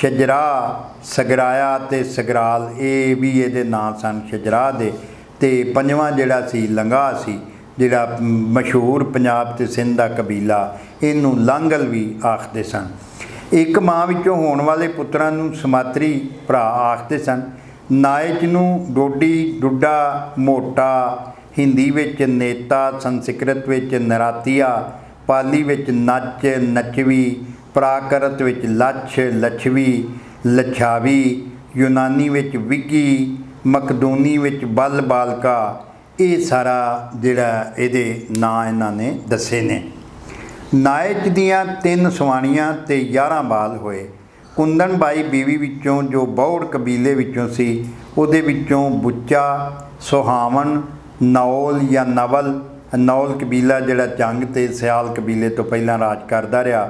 ਸ਼ਜਰਾ ਸਗਰਾਇਆ ਤੇ ਸਗਰਾਲ, ਇਹ ਵੀ ਇਹਦੇ ਨਾਂ ਸਨ ਸ਼ਜਰਾ ਦੇ। ਤੇ ਪੰਜਵਾਂ ਜਿਹੜਾ ਸੀ, ਲੰਗਾ ਸੀ, ਜਿਹੜਾ ਮਸ਼ਹੂਰ ਪੰਜਾਬ ਤੇ ਸਿੰਧ ਦਾ ਕਬੀਲਾ, ਇਹਨੂੰ ਲਾਂਗਲ ਵੀ ਆਖਦੇ ਸਨ। ਇੱਕ ਮਾਂ ਵਿੱਚੋਂ ਹੋਣ ਵਾਲੇ ਪੁੱਤਰਾਂ ਨੂੰ ਸਮਾਤਰੀ ਭਰਾ ਆਖਦੇ ਸਨ। ਨਾਇਕ ਨੂੰ ਡੋਡੀ, ਡੁੱਡਾ, ਮੋਟਾ, ਹਿੰਦੀ ਵਿੱਚ ਨੇਤਾ, ਸੰਸਕ੍ਰਿਤ ਵਿੱਚ ਨਰਾਤੀਆ, ਪਾਲੀ ਵਿੱਚ ਨੱਚ, ਨਚਵੀ ਪ੍ਰਾਕਰਤ ਵਿੱਚ ਲੱਛ, ਲਛਵੀ, ਲਛਾਵੀ, ਯੂਨਾਨੀ ਵਿੱਚ ਵਿਕੀ, ਮਕਦੂਨੀ ਵਿੱਚ ਬਲ ਬਾਲਕਾ, ਇਹ ਸਾਰਾ ਜਿਹੜਾ ਇਹਦੇ ਨਾਂ ਇਹਨਾਂ ਨੇ ਦੱਸੇ ਨੇ। ਨਾਇਕ ਦੀਆਂ ਤਿੰਨ ਸਵਾਣੀਆਂ ਤੇ 11 ਬਾਲ ਹੋਏ। ਕੁੰਦਨ ਬਾਈ ਬੀਵੀ ਵਿੱਚੋਂ ਜੋ ਬੌੜ ਕਬੀਲੇ ਵਿੱਚੋਂ ਸੀ, ਉਹਦੇ ਵਿੱਚੋਂ ਬੁੱਚਾ, ਸੁਹਾਵਣ, ਨੌਲ ਜਾਂ ਨਵਲ, ਨੌਲ ਕਬੀਲਾ ਜਿਹੜਾ ਜੰਗ ਤੇ ਸਿਆਲ ਕਬੀਲੇ ਤੋਂ ਪਹਿਲਾਂ ਰਾਜ ਕਰਦਾ ਰਿਹਾ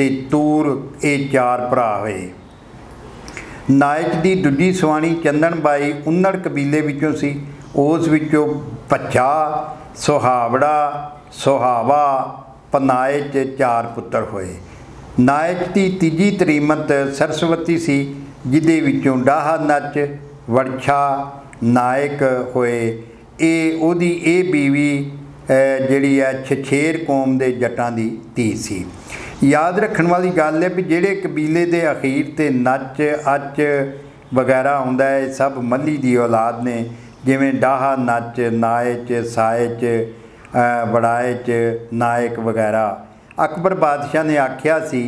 ਤੇ ਤੂਰ ਇਹ ਚਾਰ ਭਰਾ ਹੋਏ। ਨਾਇਕ ਦੀ ਦੂਜੀ ਸਵਾਣੀ ਚੰਦਨਬਾਈ ਉನ್ನੜ ਕਬੀਲੇ ਵਿੱਚੋਂ ਸੀ। ਉਸ ਵਿੱਚੋਂ ਪੱਛਾ ਸੁਹਾਵੜਾ, ਸੁਹਾਵਾ, ਪਨਾਏ ਚ ਚਾਰ ਪੁੱਤਰ ਹੋਏ। ਨਾਇਕ ਦੀ ਤੀਜੀ ਤਰੀਮਤ ਸਰਸਵਤੀ ਸੀ, ਜਿਹਦੇ ਵਿੱਚੋਂ ਡਾਹਾ ਨੱਚ, ਵੜਛਾ, ਨਾਇਕ ਹੋਏ। ਇਹ ਉਹਦੀ ਇਹ ਬੀਵੀ ਜਿਹੜੀ ਹੈ ਛਛੇਰ ਕੌਮ ਦੇ ਜੱਟਾਂ ਦੀ ਧੀ ਸੀ। ਯਾਦ ਰੱਖਣ ਵਾਲੀ ਗੱਲ ਹੈ ਵੀ ਜਿਹੜੇ ਕਬੀਲੇ ਦੇ ਅਖੀਰ ਤੇ ਨੱਚ, ਅੱਚ ਵਗੈਰਾ ਆਉਂਦਾ ਹੈ ਸਭ ਮੱਲੀ ਦੀ ਔਲਾਦ ਨੇ। ਜਿਵੇਂ ਡਾਹਾ ਨੱਚ ਨਾਇਚ ਸਾਇਚ ਬੜਾਏ ਨਾਇਕ ਵਗੈਰਾ। ਅਕਬਰ ਬਾਦਸ਼ਾਹ ਨੇ ਆਖਿਆ ਸੀ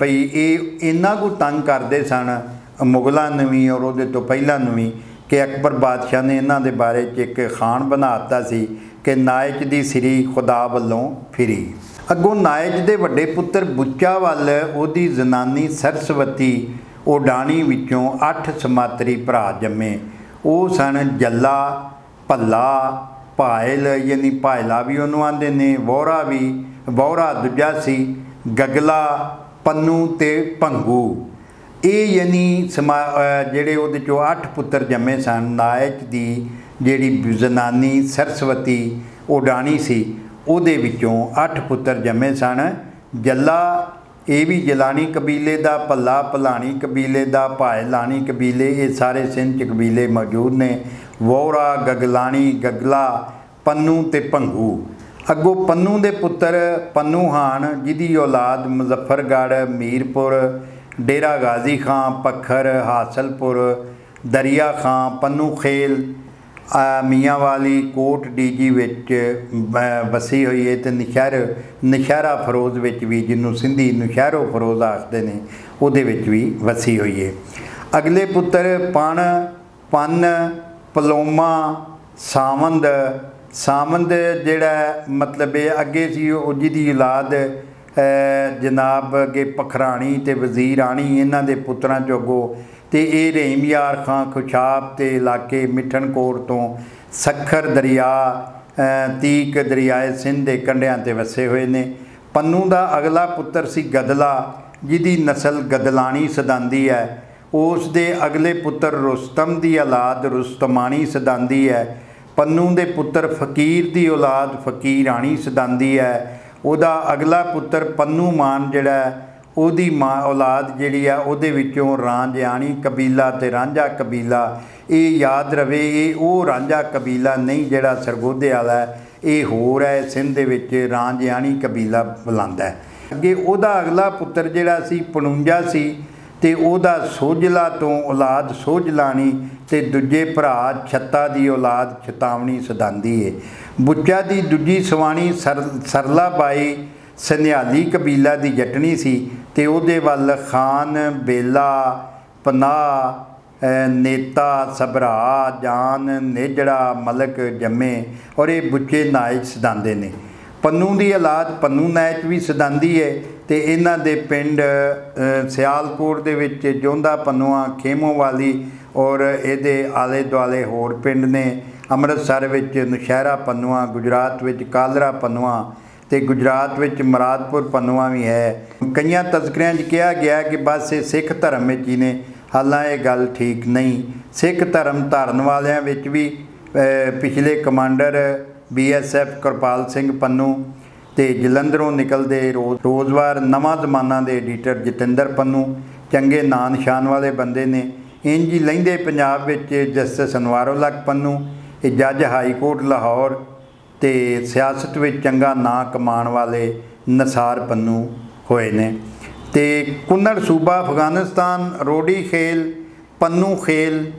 ਭਈ ਇਹ ਇੰਨਾ ਕੋ ਤੰਗ ਕਰਦੇ ਸਨ, ਮੁਗਲਾਂ ਨੂੰ ਵੀ ਔਰ ਉਹਦੇ ਤੋਂ ਪਹਿਲਾਂ ਨੂੰ ਵੀ ਕਿ ਅਕਬਰ ਬਾਦਸ਼ਾਹ ਨੇ ਇਹਨਾਂ ਦੇ ਬਾਰੇ 'ਚ ਇੱਕ ਖਾਨ ਬਣਾਤਾ ਸੀ ਕਿ ਨਾਇਕ ਦੀ ਸ੍ਰੀ ਖੁਦਾ ਵੱਲੋਂ ਫਿਰੀ। ਅੱਗੋਂ ਨਾਇਕ ਦੇ ਵੱਡੇ ਪੁੱਤਰ ਬੁੱਚਾ ਵੱਲ ਉਹਦੀ ਜ਼ਨਾਨੀ ਸਰਸਵਤੀ ਉਡਾਣੀ ਵਿੱਚੋਂ ਅੱਠ ਸਮਾਤਰੀ ਭਰਾ ਜੰਮੇ। ਉਹ ਸਨ ਜੱਲਾ, ਭੱਲਾ, ਭਾਇਲ, ਯਾਨੀ ਭਾਇਲਾ ਵੀ ਉਹਨੂੰ ਆਂਦੇ ਨੇ ਵੋਰਾ ਵੀ ਵੋਰਾ ਦੂਜਾ ਸੀ, ਗਗਲਾ, ਪੰਨੂ ਤੇ ਭੰਗੂ। ਇਹ ਯਾਨੀ ਜਿਹੜੇ ਉਹਦੇ ਚੋਂ ਅੱਠ ਪੁੱਤਰ ਜੰਮੇ ਸਨ ਨਾਇਕ ਦੀ ਜਿਹੜੀ ਜ਼ਨਾਨੀ ਸਰਸਵਤੀ ਉਡਾਣੀ ਸੀ ਉਹਦੇ ਵਿੱਚੋਂ 8 ਪੁੱਤਰ ਜੰਮੇ ਸਨ। ਜੱਲਾ, ਇਹ ਵੀ ਜਲਾਣੀ ਕਬੀਲੇ ਦਾ ਪੱਲਾ ਪਲਾਣੀ ਕਬੀਲੇ ਦਾ, ਭਾਏ ਲਾਣੀ ਕਬੀਲੇ, ਇਹ ਸਾਰੇ ਸਿੰਧ ਚ ਕਬੀਲੇ ਮੌਜੂਦ ਨੇ। ਵੋਰਾ ਗਗਲਾਣੀ, ਗਗਲਾ, ਪੰਨੂ ਤੇ ਭੰਗੂ। ਅੱਗੋਂ ਪੰਨੂ ਦੇ ਪੁੱਤਰ ਪੰਨੂ ਹਾਨ, ਜਿਹਦੀ ਔਲਾਦ ਮੁਜ਼ੱਫਰਗੜ੍ਹ, ਮੀਰਪੁਰ ਡੇਰਾ ਗਾਜ਼ੀ ਖਾਂ, ਪੱਖਰ, ਹਾਸਲਪੁਰ, ਦਰਿਆ ਖਾਂ, ਪੰਨੂ ਖੇਲ ਮੀਆਂ ਵਾਲੀ ਕੋਟ ਡੀਜੀ ਵਿੱਚ ਵਸੀ ਹੋਈ ਹੈ ਤੇ ਨਿਸ਼ਹਿਰ ਨਸ਼ਹਿਰਾ ਫਰੋਜ਼ ਵਿੱਚ ਵੀ, ਜਿਹਨੂੰ ਸਿੰਧੀ ਨਿਸ਼ਹਿਰੋ ਫਰੋਜ਼ ਆਖਦੇ ਨੇ, ਉਹਦੇ ਵਿੱਚ ਵੀ ਵਸੀ ਹੋਈ ਹੈ ਅਗਲੇ ਪੁੱਤਰ ਪਣ, ਪੰਨ, ਪਲੋਮਾ, ਸਾਵੰਦ ਸਾਵੰਦ ਜਿਹੜਾ ਮਤਲਬ ਇਹ ਅੱਗੇ ਸੀ, ਉਹ ਜਿਹਦੀ ਔਲਾਦ ਜਨਾਬ ਅੱਗੇ ਪਖਰਾਣੀ ਤੇ ਵਜ਼ੀਰ ਆਣੀ, ਇਹਨਾਂ ਦੇ ਪੁੱਤਰਾਂ ਚੋਂ ਅੱਗੋਂ ਤੇ ਇਹ ਰਹੀਮ ਯਾਰ ਖਾਂ ਖੁਸ਼ਾਬ ਤੇ ਇਲਾਕੇ ਮਿੱਠਨਕੋਟ ਤੋਂ ਸੱਖਰ ਦਰਿਆ ਤੀਕ ਦਰਿਆਏ ਸਿੰਧ ਦੇ ਕੰਢਿਆਂ ਤੇ ਵਸੇ ਹੋਏ ਨੇ। ਪੰਨੂ ਦਾ ਅਗਲਾ ਪੁੱਤਰ ਸੀ ਗਦਲਾ, ਜਿਹਦੀ ਨਸਲ ਗਦਲਾਣੀ ਸਦਾਂਦੀ ਹੈ। ਉਸ ਦੇ ਅਗਲੇ ਪੁੱਤਰ ਰੁਸਤਮ ਦੀ ਔਲਾਦ ਰੁਸਤਮਾਣੀ ਸਦਾਂਦੀ ਹੈ। ਪੰਨੂ ਦੇ ਪੁੱਤਰ ਫਕੀਰ ਦੀ ਔਲਾਦ ਫਕੀਰਾਣੀ ਸਦਾਂਦੀ ਹੈ। ਉਹਦਾ ਅਗਲਾ ਪੁੱਤਰ ਪੰਨੂ ਮਾਨ ਜਿਹੜਾ ਉਹਦੀ ਮਾਂ ਔਲਾਦ ਜਿਹੜੀ ਆ, ਉਹਦੇ ਵਿੱਚੋਂ ਰਾਂਝਾਣੀ ਕਬੀਲਾ ਤੇ ਰਾਂਝਾ ਕਬੀਲਾ, ਇਹ ਯਾਦ ਰਵੇ, ਇਹ ਉਹ ਰਾਂਝਾ ਕਬੀਲਾ ਨਹੀਂ ਜਿਹੜਾ ਸਰਗੋਧੇ ਵਾਲਾ ਇਹ ਹੋਰ ਹੈ, ਸਿੰਧ ਦੇ ਵਿੱਚ ਰਾਂਝਾਣੀ ਕਬੀਲਾ ਬੁਲਾਉਂਦਾ ਅੱਗੇ ਉਹਦਾ ਅਗਲਾ ਪੁੱਤਰ ਜਿਹੜਾ ਸੀ, ਪਣੂੰਜਾ ਸੀ ਤੇ ਉਹਦਾ ਸੋਜਲਾ ਤੋਂ ਔਲਾਦ ਸੋਜਲਾਣੀ ਤੇ ਦੂਜੇ ਭਰਾ ਛੱਤਾ ਦੀ ਔਲਾਦ ਛਤਾਵਣੀ ਸਦਾਂਦੀ ਏ। ਬੁੱਚਾ ਦੀ ਦੂਜੀ ਸਵਾਣੀ ਸਰਲਾ ਬਾਈ ਸੰਨਿਆਲੀ ਕਬੀਲਾ ਦੀ ਜੱਟਣੀ ਸੀ ਤੇ ਉਹਦੇ ਵੱਲ ਖਾਨ, ਬੇਲਾ ਪਨਾ ਨੇਤਾ, ਸਭਰਾ, ਜਾਨ, ਨੇਜੜਾ, ਮਲਕ ਜੰਮੇ ਔਰ ਇਹ ਬੁੱਚੇ ਨਾਇਕ ਸਦਾਂਦੇ ਨੇ। ਪੰਨੂ ਦੀ ਔਲਾਦ ਪੰਨੂ ਨਾਇਕ ਵੀ ਸਦਾਂਦੀ ਹੈ ਤੇ ਇਹਨਾਂ ਦੇ ਪਿੰਡ ਸਿਆਲਕੋਟ ਦੇ ਵਿੱਚ ਜੋਂਦਾ ਪੰਨੂਆ ਖੇਮੋ ਵਾਲੀ ਔਰ ਇਹਦੇ ਆਲੇ ਦੁਆਲੇ ਹੋਰ ਪਿੰਡ ਨੇ। ਅੰਮ੍ਰਿਤਸਰ ਵਿੱਚ ਨੁਸ਼ਹਿਰਾ ਪੰਨੂਆ, ਗੁਜਰਾਤ ਵਿੱਚ ਕਾਲਰਾ ਪੰਨੂਆ ਤੇ ਗੁਜਰਾਤ ਵਿੱਚ ਮਰਾਦਪੁਰ ਪੰਨੂਆ ਵੀ ਹੈ। ਕਈਆਂ ਤਜ਼ਕਰਿਆਂ 'ਚ ਕਿਹਾ ਗਿਆ ਕਿ ਬਸ ਇਹ ਸਿੱਖ ਧਰਮ ਵਿੱਚ ਹੀ ਨੇ। ਹਾਲਾਂ ਇਹ ਗੱਲ ਠੀਕ ਨਹੀਂ। ਸਿੱਖ ਧਰਮ ਧਾਰਨ ਵਾਲਿਆਂ ਵਿੱਚ ਵੀ ਪਿਛਲੇ ਕਮਾਂਡਰ ਬੀਐਸਐਫ ਕਿਰਪਾਲ ਸਿੰਘ ਪੰਨੂ ਤੇ ਜਲੰਧਰੋਂ ਨਿਕਲਦੇ ਰੋਜ਼ਵਾਰ ਨਵਾਂ ਜ਼ਮਾਨਾ ਦੇ ਐਡੀਟਰ ਜਤਿੰਦਰ ਪੰਨੂ, ਚੰਗੇ ਨਾਂ ਨਿਸ਼ਾਨ ਵਾਲੇ ਬੰਦੇ ਨੇ। ਇੰਜ ਹੀ ਲਹਿੰਦੇ ਪੰਜਾਬ ਵਿੱਚ ਜਸਟਿਸ ਅਨਵਾਰੁਲਕ ਪੰਨੂ, ਇਹ ਜੱਜ ਹਾਈ ਕੋਰਟ ਲਾਹੌਰ ਤੇ ਸਿਆਸਤ ਵਿੱਚ ਚੰਗਾ ਨਾਂ ਕਮਾਉਣ ਵਾਲੇ ਨਸਾਰ ਪੰਨੂ ਹੋਏ ਨੇ। ਤੇ ਕੁੰਨੜ ਸੂਬਾ ਅਫਗਾਨਿਸਤਾਨ, ਰੋਡੀ ਖੇਲ, ਪੰਨੂ ਖੇਲ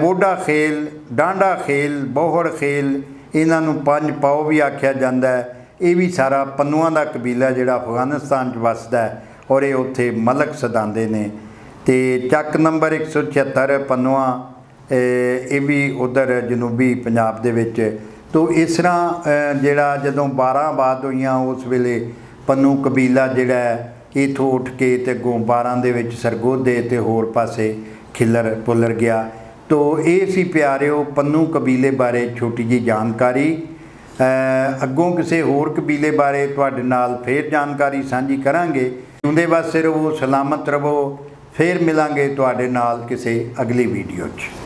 ਵੋਡਾ ਖੇਲ, ਡਾਂਡਾ ਖੇਲ, ਬੋਹੜ ਖੇਲ, ਇਹਨਾਂ ਨੂੰ ਪੰਜ ਪਾਉ ਵੀ ਆਖਿਆ ਜਾਂਦਾ ਹੈ। ਇਹ ਵੀ ਸਾਰਾ ਪੰਨੂਆਂ ਦਾ ਕਬੀਲਾ ਜਿਹੜਾ ਅਫਗਾਨਿਸਤਾਨ 'ਚ ਵੱਸਦਾ ਹੈ ਔਰ ਇਹ ਉੱਥੇ ਮਲਕ ਸਦਾਉਂਦੇ ਨੇ। ਤੇ ਚੱਕ ਨੰਬਰ 176 ਪੰਨੂਆਂ ਇਹ ਵੀ ਉਧਰ ਜਨੂਬੀ ਪੰਜਾਬ ਦੇ ਵਿੱਚ ਤੋ ਇਸ ਤਰ੍ਹਾਂ ਜਿਹੜਾ ਜਦੋਂ 12 ਬਾਦ ਹੋਈਆਂ ਉਸ ਵੇਲੇ ਪੰਨੂ ਕਬੀਲਾ ਜਿਹੜਾ ਇਥੋਂ ਉੱਠ ਕੇ ਤੇ ਗੋਂ 12 ਦੇ ਵਿੱਚ ਸਰਗੋਦੇ ਤੇ ਹੋਰ ਪਾਸੇ ਖਿਲਰ ਪੁੱਲਰ ਗਿਆ। ਤੋ ਇਹ ਸੀ ਪਿਆਰਿਓ ਪੰਨੂ ਕਬੀਲੇ ਬਾਰੇ ਛੋਟੀ ਜੀ ਜਾਣਕਾਰੀ। ਅੱਗੋਂ ਕਿਸੇ ਹੋਰ ਕਬੀਲੇ ਬਾਰੇ ਤੁਹਾਡੇ ਨਾਲ ਫੇਰ ਜਾਣਕਾਰੀ ਸਾਂਝੀ ਕਰਾਂਗੇ। ਉਹਦੇ ਵਾਸਤੇ ਰਹੋ, ਸਲਾਮਤ ਰਹੋ। ਫੇਰ ਮਿਲਾਂਗੇ ਤੁਹਾਡੇ ਨਾਲ ਕਿਸੇ ਅਗਲੀ ਵੀਡੀਓ 'ਚ।